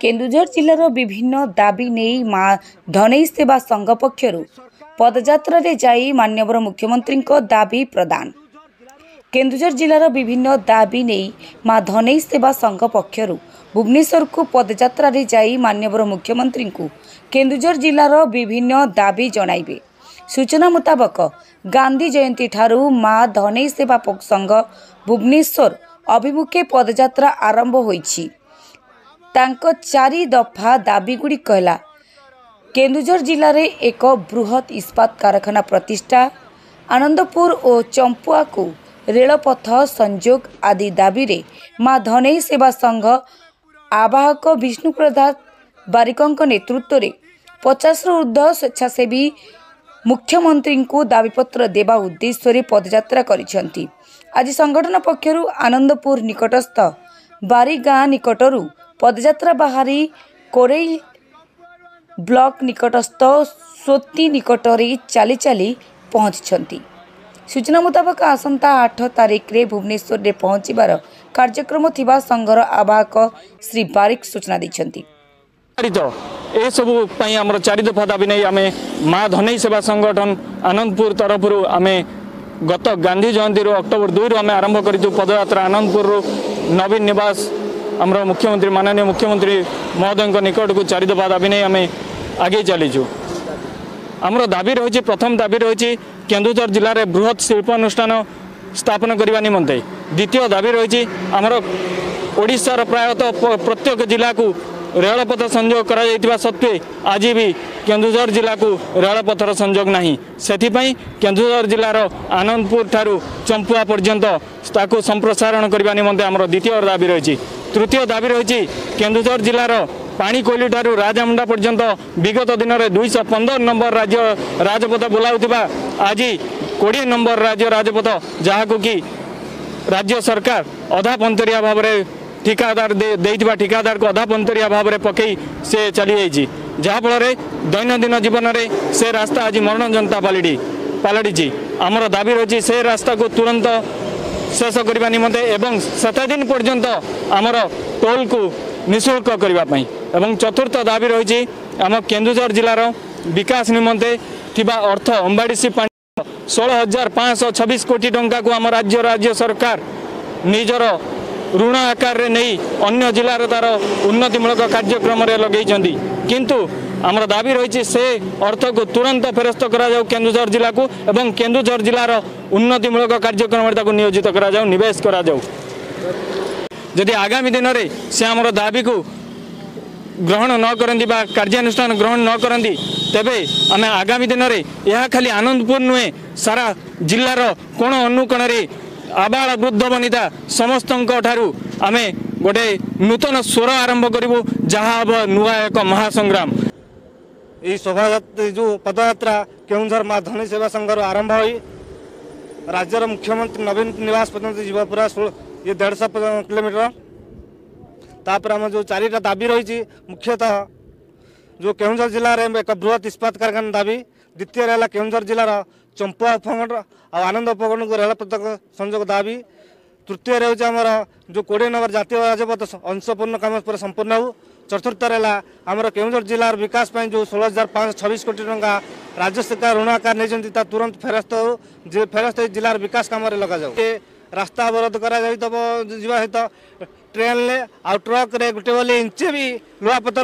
କେନ୍ଦୁଝର ଜିଲ୍ଲାର ବିଭିନ୍ନ ଦାବି ନେଇ ମା ଧନେଇ ସେବା ସଂଘ ପକ୍ଷରୁ ପଦଯାତ୍ରାରେ ଯାଇ ମାନ୍ୟବର ମୁଖ୍ୟମନ୍ତ୍ରୀଙ୍କ ଦାବି ପ୍ରଦାନ। କେନ୍ଦୁଝର ଜିଲ୍ଲାର ବିଭିନ୍ନ ଦାବି ନେଇ ମା ଧନେଇ ସେବା ସଂଘ ପକ୍ଷରୁ ଭୁବନେଶ୍ୱରକୁ ପଦଯାତ୍ରାରେ ଯାଇ ମାନ୍ୟବର ମୁଖ୍ୟମନ୍ତ୍ରୀଙ୍କୁ କେନ୍ଦୁଝର ଜିଲ୍ଲାର ବିଭିନ୍ନ ଦାବି ଜଣାଇବେ। ସୂଚନା ମୁତାବକ ଗାନ୍ଧୀ ଜୟନ୍ତୀଠାରୁ ମା ଧନେଇ ସେବା ସଂଘ ଭୁବନେଶ୍ୱର ଅଭିମୁଖେ ପଦଯାତ୍ରା ଆରମ୍ଭ ହୋଇଛି। ତାଙ୍କ ଚାରି ଦଫା ଦାବିଗୁଡ଼ିକ ହେଲା କେନ୍ଦୁଝର ଜିଲ୍ଲାରେ ଏକ ବୃହତ୍ ଇସ୍ପାତ କାରଖାନା ପ୍ରତିଷ୍ଠା ଆନନ୍ଦପୁର ଓ ଚମ୍ପୁଆକୁ ରେଳପଥ ସଂଯୋଗ ଆଦି ଦାବିରେ ମା ଧନେଇ ସେବା ସଂଘ ଆବାହକ ବିଷ୍ଣୁପ୍ରସାଦ ବାରିକଙ୍କ ନେତୃତ୍ୱରେ ପଚାଶରୁ ଉର୍ଦ୍ଧ୍ୱ ସ୍ୱେଚ୍ଛାସେବୀ ମୁଖ୍ୟମନ୍ତ୍ରୀଙ୍କୁ ଦାବିପତ୍ର ଦେବା ଉଦ୍ଦେଶ୍ୟରେ ପଦଯାତ୍ରା କରିଛନ୍ତି। ଆଜି ସଂଗଠନ ପକ୍ଷରୁ ଆନନ୍ଦପୁର ନିକଟସ୍ଥ ବାରିଗାଁ ନିକଟରୁ ପଦଯାତ୍ରା ବାହାରି କୋରେଇ ବ୍ଲକ ନିକଟସ୍ଥ ସ୍ୱତି ନିକଟରେ ଚାଲି ଚାଲି ପହଞ୍ଚିଛନ୍ତି ସୂଚନା ମୁତାବକ ଆସନ୍ତା ଆଠ ତାରିଖରେ ଭୁବନେଶ୍ୱରରେ ପହଞ୍ଚିବାର କାର୍ଯ୍ୟକ୍ରମ ଥିବା ସଂଘର ଆବାହକ ଶ୍ରୀ ବାରିକ ସୂଚନା ଦେଇଛନ୍ତି। ଆଧାରିତ ଏସବୁ ପାଇଁ ଆମର ଚାରି ଦଫା ଦାବି ନେଇ ଆମେ ମା ଧନେଇ ସେବା ସଂଗଠନ ଆନନ୍ଦପୁର ତରଫରୁ ଆମେ ଗତ ଗାନ୍ଧୀ ଜୟନ୍ତୀରୁ ଅକ୍ଟୋବର ଦୁଇରୁ ଆମେ ଆରମ୍ଭ କରିଛୁ ପଦଯାତ୍ରା ଆନନ୍ଦପୁରରୁ ନବୀନ ନିବାସ ଆମର ମୁଖ୍ୟମନ୍ତ୍ରୀ ମାନନୀୟ ମୁଖ୍ୟମନ୍ତ୍ରୀ ମହୋଦୟଙ୍କ ନିକଟକୁ ଚାରି ଦଫା ଦାବି ନେଇ ଆମେ ଆଗେଇ ଚାଲିଛୁ। ଆମର ଦାବି ରହିଛି ପ୍ରଥମ ଦାବି ରହିଛି କେନ୍ଦୁଝର ଜିଲ୍ଲାରେ ବୃହତ୍ ଶିଳ୍ପାନୁଷ୍ଠାନ ସ୍ଥାପନ କରିବା ନିମନ୍ତେ। ଦ୍ୱିତୀୟ ଦାବି ରହିଛି ଆମର ଓଡ଼ିଶାର ପ୍ରାୟତଃ ପ୍ରତ୍ୟେକ ଜିଲ୍ଲାକୁ ରେଳପଥ ସଂଯୋଗ କରାଯାଇଥିବା ସତ୍ତ୍ୱେ ଆଜି ବି କେନ୍ଦୁଝର ଜିଲ୍ଲାକୁ ରେଳପଥର ସଂଯୋଗ ନାହିଁ। ସେଥିପାଇଁ କେନ୍ଦୁଝର ଜିଲ୍ଲାର ଆନନ୍ଦପୁର ଠାରୁ ଚମ୍ପୁଆ ପର୍ଯ୍ୟନ୍ତ ତାକୁ ସମ୍ପ୍ରସାରଣ କରିବା ନିମନ୍ତେ ଆମର ଦ୍ୱିତୀୟ ଦାବି ରହିଛି। ତୃତୀୟ ଦାବି ରହିଛି କେନ୍ଦୁଝର ଜିଲ୍ଲାର ପାଣିକୋଇଲି ଠାରୁ ରାଜାମୁଣ୍ଡା ପର୍ଯ୍ୟନ୍ତ ବିଗତ ଦିନରେ ଦୁଇଶହ ପନ୍ଦର ନମ୍ବର ରାଜ୍ୟ ରାଜପଥ ବୋଲାଉଥିବା ଆଜି କୋଡ଼ିଏ ନମ୍ବର ରାଜ୍ୟ ରାଜପଥ ଯାହାକୁ କି ରାଜ୍ୟ ସରକାର ଅଧା ପନ୍ତରିଆ ଭାବରେ ଠିକାଦାର ଦେ- ଦେଇଥିବା ଠିକାଦାରକୁ ଅଧା ପନ୍ତରିଆ ଭାବରେ ପକାଇ ସେ ଚାଲିଯାଇଛି ଯାହାଫଳରେ ଦୈନନ୍ଦିନ ଜୀବନରେ ସେ ରାସ୍ତା ଆଜି ମରଣଜନ୍ତା ପାଲଟି ପାଲଟିଛି ଆମର ଦାବି ରହିଛି ସେ ରାସ୍ତାକୁ ତୁରନ୍ତ ଶେଷ କରିବା ନିମନ୍ତେ ଏବଂ ଶତାଦିନ ପର୍ଯ୍ୟନ୍ତ ଆମର ଟୋଲକୁ ନିଃଶୁଳ୍କ କରିବା ପାଇଁ। ଏବଂ ଚତୁର୍ଥ ଦାବି ରହିଛି ଆମ କେନ୍ଦୁଝର ଜିଲ୍ଲାର ବିକାଶ ନିମନ୍ତେ ଥିବା ଅର୍ଥ ଅମ୍ବାଡ଼ିସି ପାଣି ଷୋହଳ ହଜାର ପାଞ୍ଚଶହ ଛବିଶ କୋଟି ଟଙ୍କାକୁ ଆମ ରାଜ୍ୟ ରାଜ୍ୟ ସରକାର ନିଜର ଋଣ ଆକାରରେ ନେଇ ଅନ୍ୟ ଜିଲ୍ଲାର ତାର ଉନ୍ନତିମୂଳକ କାର୍ଯ୍ୟକ୍ରମରେ ଲଗେଇଛନ୍ତି। କିନ୍ତୁ ଆମର ଦାବି ରହିଛି ସେ ଅର୍ଥକୁ ତୁରନ୍ତ ଫେରସ୍ତ କରାଯାଉ କେନ୍ଦୁଝର ଜିଲ୍ଲାକୁ ଏବଂ କେନ୍ଦୁଝର ଜିଲ୍ଲାର ଉନ୍ନତିମୂଳକ କାର୍ଯ୍ୟକ୍ରମରେ ତାକୁ ନିୟୋଜିତ କରାଯାଉ ନିବେଶ କରାଯାଉ ଯଦି ଆଗାମୀ ଦିନରେ ସେ ଆମର ଦାବିକୁ ଗ୍ରହଣ ନ କରନ୍ତି ବା କାର୍ଯ୍ୟାନୁଷ୍ଠାନ ଗ୍ରହଣ ନ କରନ୍ତି ତେବେ ଆମେ ଆଗାମୀ ଦିନରେ ଏହା ଖାଲି ଆନନ୍ଦପୁର ନୁହେଁ ସାରା ଜିଲ୍ଲାର କୋଣ ଅନୁକୋଣରେ ଆବାଳ ବୃଦ୍ଧ ବନିତା ସମସ୍ତଙ୍କ ଠାରୁ ଆମେ ଗୋଟେ ନୂତନ ସ୍ୱର ଆରମ୍ଭ କରିବୁ ଯାହା ହେବ ନୂଆ ଏକ ମହାସଂଗ୍ରାମ। ଏହି ଶୋଭାଯାତ୍ରା ଯେଉଁ ପଦଯାତ୍ରା କେଉଁଝର ମା ଧନୀ ସେବା ସଂଘରୁ ଆରମ୍ଭ ହୋଇ ରାଜ୍ୟର ମୁଖ୍ୟମନ୍ତ୍ରୀ ନବୀନ ନିବାସ ପର୍ଯ୍ୟନ୍ତ ଯିବ ପୁରା ଇଏ ଦେଢ଼ଶହ କିଲୋମିଟର। ତାପରେ ଆମ ଯେଉଁ ଚାରିଟା ଦାବି ରହିଛି ମୁଖ୍ୟତଃ ଯେଉଁ କେଉଁଝର ଜିଲ୍ଲାରେ ଏକ ବୃହତ ଇସ୍ପାତ କାରଖାନା ଦାବି ଦ୍ୱିତୀୟରେ ହେଲା କେଉଁଝର ଜିଲ୍ଲାର ଚମ୍ପୁଆ ଉପଖଣ୍ଡ ଆଉ ଆନନ୍ଦ ଉପଖଣ୍ଡକୁ ରେଳ ପ୍ରତ୍ୟେକ ସଂଯୋଗ ଦାବି ତୃତୀୟରେ ହେଉଛି ଆମର ଯେଉଁ କୋଡ଼ିଏ ନମ୍ବର ଜାତୀୟ ରାଜପଥ ଅଂଶପୂର୍ଣ୍ଣ କାମ ପୁରା ସମ୍ପୂର୍ଣ୍ଣ ହେଉ। ଚତୁର୍ଥରେ ହେଲା ଆମର କେଉଁଝର ଜିଲ୍ଲାର ବିକାଶ ପାଇଁ ଯେଉଁ ଷୋହଳ ହଜାର ପାଞ୍ଚଶହ ଛବିଶ କୋଟି ଟଙ୍କା ରାଜ୍ୟ ସରକାର ଋଣ ଆକାର ନେଇଛନ୍ତି ତା ତୁରନ୍ତ ଫେରସ୍ତ ହେଉ ଯେ ଫେରସ୍ତ ହେଇ ଜିଲ୍ଲାର ବିକାଶ କାମରେ ଲଗାଯାଉ। ଏ ରାସ୍ତା ଅବରୋଧ କରାଯାଇଥିବ ଯିବା ସହିତ। ଟ୍ରେନରେ ଆଉ ଟ୍ରକରେ ଗୋଟେ ବୋଲି ଇଞ୍ଚେ ବି ଲୁହାପଥର